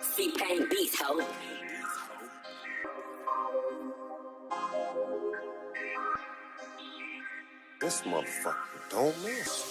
C-Pain Beats, ho. This motherfucker don't miss.